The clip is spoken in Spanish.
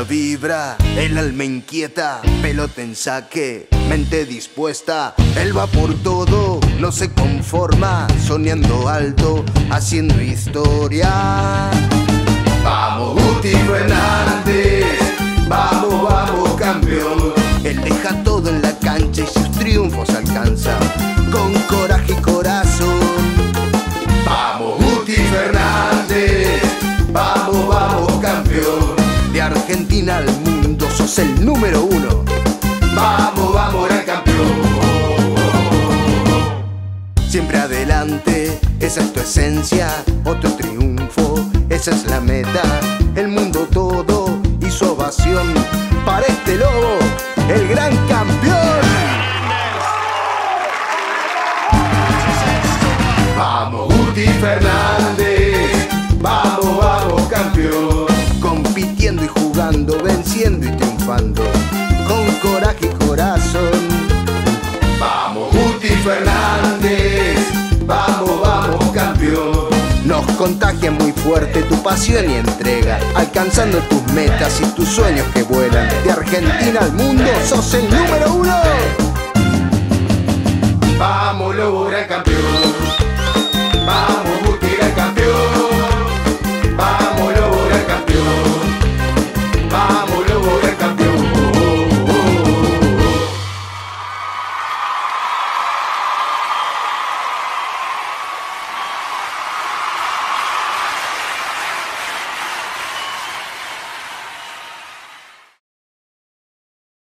vibra, el alma inquieta, pelota en saque, mente dispuesta. Él va por todo, no se conforma, soñando alto, haciendo historia. Vamos, Argentina al mundo sos el número uno. Vamos, vamos, gran campeón. Siempre adelante, esa es tu esencia, otro triunfo, esa es la meta. El mundo todo su ovación para este lobo, el gran campeón. Vamos, Guti Fernández, venciendo y triunfando, con coraje y corazón. Vamos, Guti Fernández, vamos, vamos, campeón. Nos contagia muy fuerte tu pasión y entrega, alcanzando tus metas y tus sueños que vuelan. De Argentina al mundo sos el número uno. Vamos, Lobo, campeón.